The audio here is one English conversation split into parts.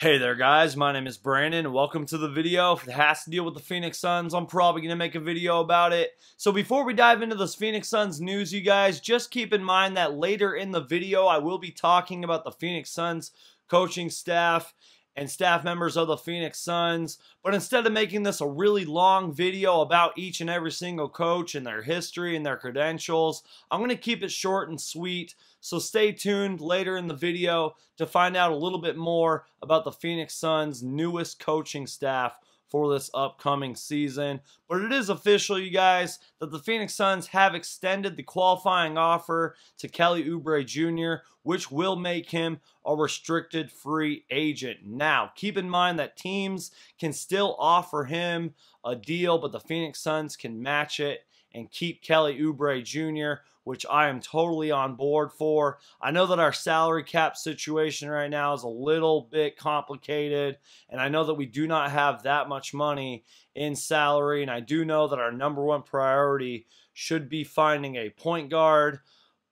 Hey there guys, my name is Brandon and welcome to the video. If it has to deal with the Phoenix Suns, I'm probably going to make a video about it. So before we dive into this Phoenix Suns news, you guys, just keep in mind that later in the video, I will be talking about the Phoenix Suns coaching staff and staff members of the Phoenix Suns. But instead of making this a really long video about each and every single coach and their history and their credentials, I'm going to keep it short and sweet. So stay tuned later in the video to find out a little bit more about the Phoenix Suns' newest coaching staff for this upcoming season. But it is official, you guys, that the Phoenix Suns have extended the qualifying offer to Kelly Oubre Jr., which will make him a restricted free agent. Now, keep in mind that teams can still offer him a deal, but the Phoenix Suns can match it and keep Kelly Oubre Jr., which I am totally on board for. I know that our salary cap situation right now is a little bit complicated, and I know that we do not have that much money in salary, and I do know that our number one priority should be finding a point guard.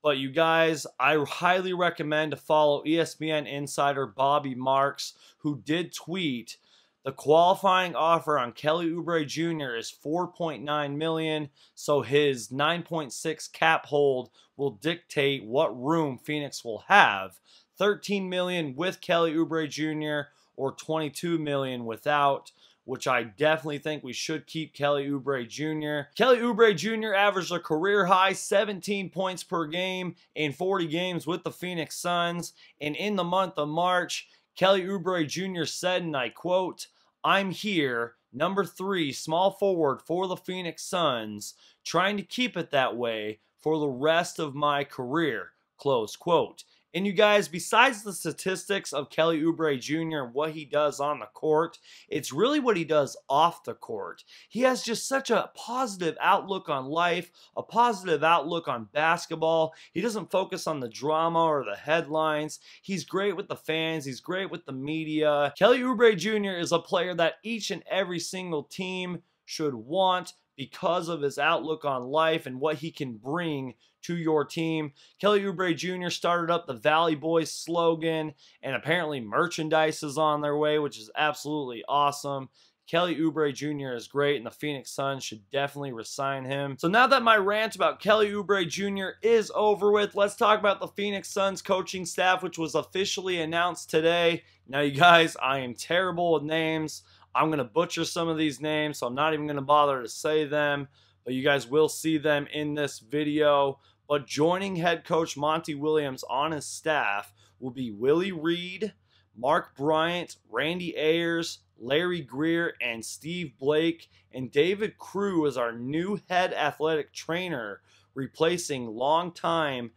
But you guys, I highly recommend to follow ESPN insider Bobby Marks, who did tweet the qualifying offer on Kelly Oubre Jr. is 4.9 million, so his 9.6 cap hold will dictate what room Phoenix will have. 13 million with Kelly Oubre Jr. or 22 million without which I definitely think we should keep Kelly Oubre Jr. Kelly Oubre Jr. averaged a career high 17 points per game in 40 games with the Phoenix Suns. And in the month of March, Kelly Oubre Jr. said, and I quote, I'm here, number three, small forward for the Phoenix Suns, trying to keep it that way for the rest of my career, close quote. And you guys, besides the statistics of Kelly Oubre Jr. and what he does on the court, it's really what he does off the court. He has just such a positive outlook on life, a positive outlook on basketball. He doesn't focus on the drama or the headlines. He's great with the fans. He's great with the media. Kelly Oubre Jr. is a player that each and every single team should want because of his outlook on life and what he can bring to your team. Kelly Oubre Jr. started up the Valley Boys slogan, and apparently merchandise is on their way, which is absolutely awesome. Kelly Oubre Jr. is great, and the Phoenix Suns should definitely resign him. So now that my rant about Kelly Oubre Jr. is over with, let's talk about the Phoenix Suns coaching staff, which was officially announced today. Now, you guys, I am terrible with names. I'm going to butcher some of these names, so I'm not even going to bother to say them, but you guys will see them in this video. But joining head coach Monty Williams on his staff will be Willie Reed, Mark Bryant, Randy Ayers, Larry Greer, and Steve Blake. And David Crew is our new head athletic trainer, replacing longtime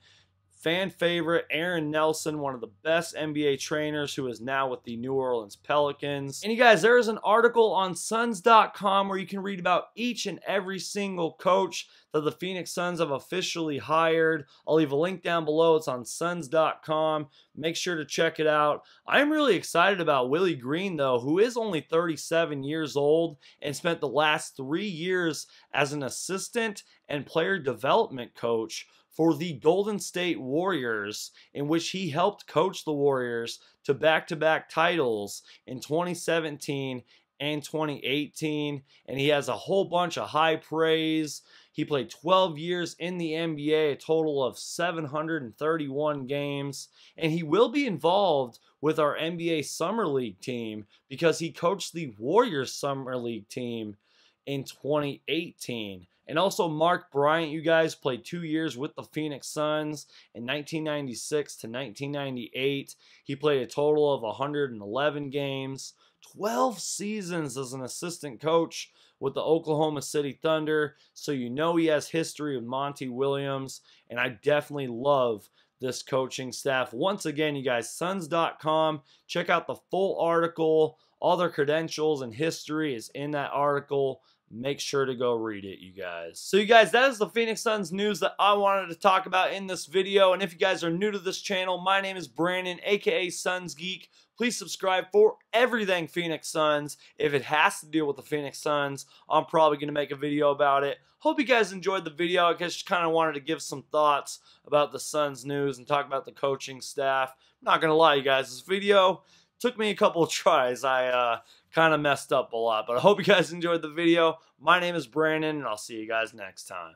fan favorite Aaron Nelson, one of the best NBA trainers who is now with the New Orleans Pelicans. And you guys, there is an article on Suns.com where you can read about each and every single coach that the Phoenix Suns have officially hired. I'll leave a link down below. It's on Suns.com. Make sure to check it out. I'm really excited about Willie Green, though, who is only 37 years old and spent the last three years as an assistant and player development coach for the Golden State Warriors, in which he helped coach the Warriors to back to back titles in 2017 and 2018. And he has a whole bunch of high praise. He played 12 years in the NBA, a total of 731 games. And he will be involved with our NBA Summer League team because he coached the Warriors Summer League team in 2018. And also Mark Bryant, you guys played two years with the Phoenix Suns in 1996 to 1998. He played a total of 111 games, 12 seasons as an assistant coach with the Oklahoma City Thunder. So you know he has history with Monty Williams. And I definitely love this coaching staff. Once again, you guys, Suns.com. Check out the full article. All their credentials and history is in that article make sure to go read it, you guys. So you guys, that is the Phoenix Suns news that I wanted to talk about in this video. And if you guys are new to this channel, my name is Brandon, aka Suns Geek. Please subscribe for everything Phoenix Suns. If it has to deal with the Phoenix Suns, I'm probably going to make a video about it. Hope you guys enjoyed the video. I just kind of wanted to give some thoughts about the Suns news and talk about the coaching staff. I'm not going to lie, you guys, this video took me a couple of tries. I uh, kind of messed up a lot, but I hope you guys enjoyed the video. My name is Brandon, and I'll see you guys next time.